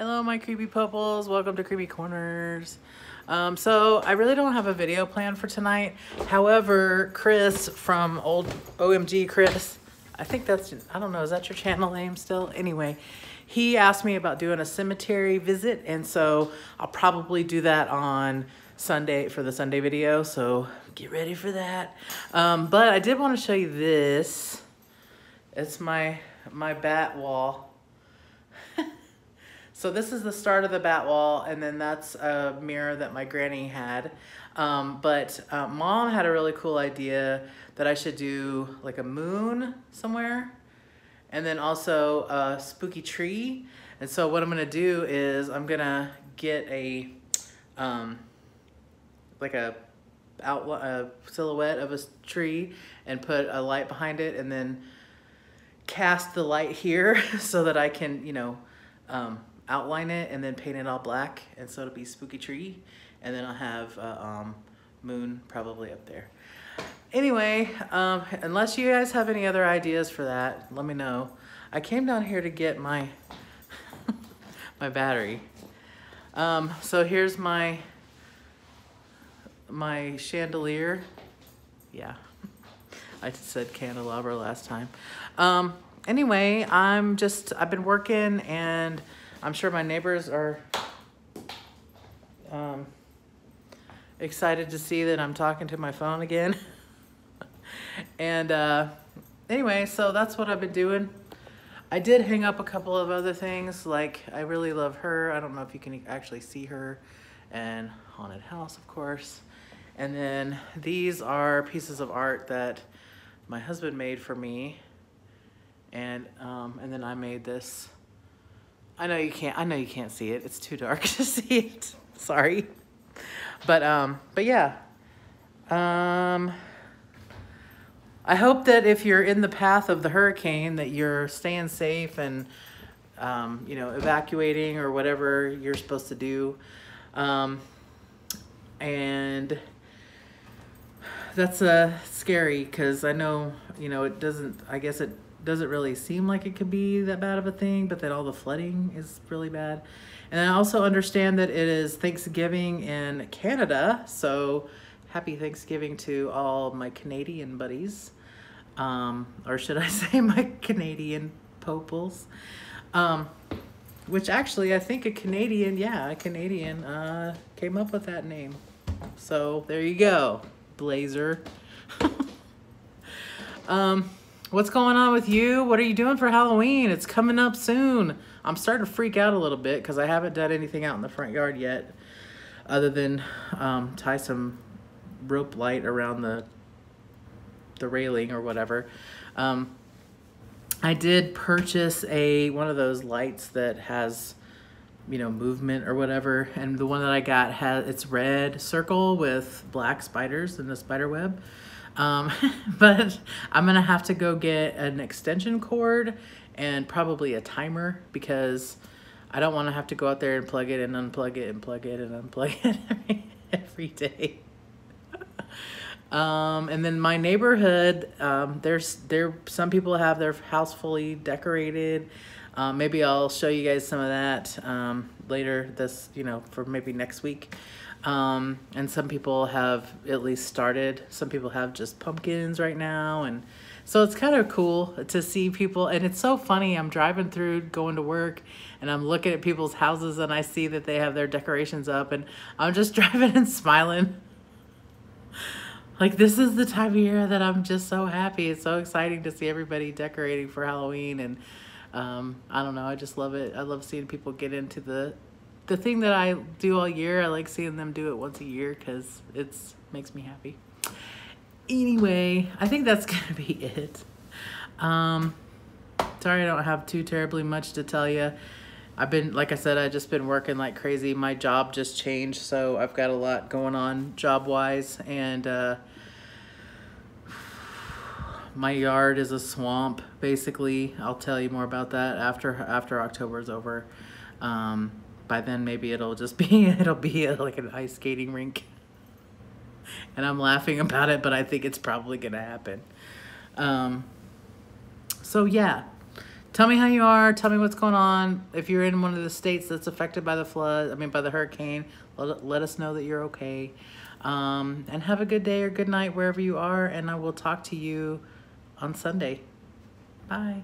Hello, my creepy poples. Welcome to Creepy Corners. Um, so I really don't have a video plan for tonight. However, Chris from old OMG Chris, I think that's, I don't know, is that your channel name still? Anyway, he asked me about doing a cemetery visit. And so I'll probably do that on Sunday for the Sunday video. So get ready for that. Um, but I did want to show you this. It's my, my bat wall. So this is the start of the bat wall, and then that's a mirror that my granny had. Um, but uh, mom had a really cool idea that I should do like a moon somewhere, and then also a spooky tree. And so what I'm gonna do is I'm gonna get a, um, like a outline, a silhouette of a tree and put a light behind it, and then cast the light here so that I can, you know, um, outline it and then paint it all black and so it'll be spooky tree and then I'll have uh, um, moon probably up there. Anyway, um, unless you guys have any other ideas for that, let me know. I came down here to get my my battery. Um, so here's my my chandelier. Yeah, I said candelabra last time. Um, anyway, I'm just, I've been working and I'm sure my neighbors are um, excited to see that I'm talking to my phone again. and uh, anyway, so that's what I've been doing. I did hang up a couple of other things, like I really love her. I don't know if you can actually see her. And Haunted House, of course. And then these are pieces of art that my husband made for me. And, um, and then I made this I know you can't, I know you can't see it. It's too dark to see it. Sorry. But, um, but yeah. Um, I hope that if you're in the path of the hurricane that you're staying safe and, um, you know, evacuating or whatever you're supposed to do. Um, and that's uh, scary because I know, you know, it doesn't, I guess it doesn't really seem like it could be that bad of a thing, but that all the flooding is really bad. And I also understand that it is Thanksgiving in Canada, so happy Thanksgiving to all my Canadian buddies. Um, or should I say my Canadian poples. Um, which actually I think a Canadian, yeah, a Canadian uh, came up with that name. So there you go, Blazer. um, What's going on with you? What are you doing for Halloween? It's coming up soon. I'm starting to freak out a little bit because I haven't done anything out in the front yard yet other than um, tie some rope light around the the railing or whatever. Um, I did purchase a one of those lights that has you know movement or whatever and the one that I got has it's red circle with black spiders and a spider web um, but I'm gonna have to go get an extension cord and probably a timer because I don't want to have to go out there and plug it and unplug it and plug it and unplug it every, every day. um, and then my neighborhood, um, there's there some people have their house fully decorated. Um, maybe I'll show you guys some of that um, later this, you know, for maybe next week. Um, and some people have at least started. Some people have just pumpkins right now. And so it's kind of cool to see people. And it's so funny. I'm driving through going to work and I'm looking at people's houses and I see that they have their decorations up and I'm just driving and smiling. Like this is the time of year that I'm just so happy. It's so exciting to see everybody decorating for Halloween and um, I don't know. I just love it. I love seeing people get into the the thing that I do all year, I like seeing them do it once a year because it's makes me happy. Anyway, I think that's gonna be it. Um, sorry I don't have too terribly much to tell you. I've been, like I said, I just been working like crazy. My job just changed, so I've got a lot going on job-wise, and uh, my yard is a swamp, basically. I'll tell you more about that after after October is over. Um, by then maybe it'll just be it'll be a, like an ice skating rink and I'm laughing about it but I think it's probably gonna happen um, so yeah tell me how you are. Tell me what's going on. If you're in one of the states that's affected by the flood, I mean, by the hurricane, let, let us know that you're okay. Um, and have a good day or good night wherever you are. And I will talk to you on Sunday. Bye.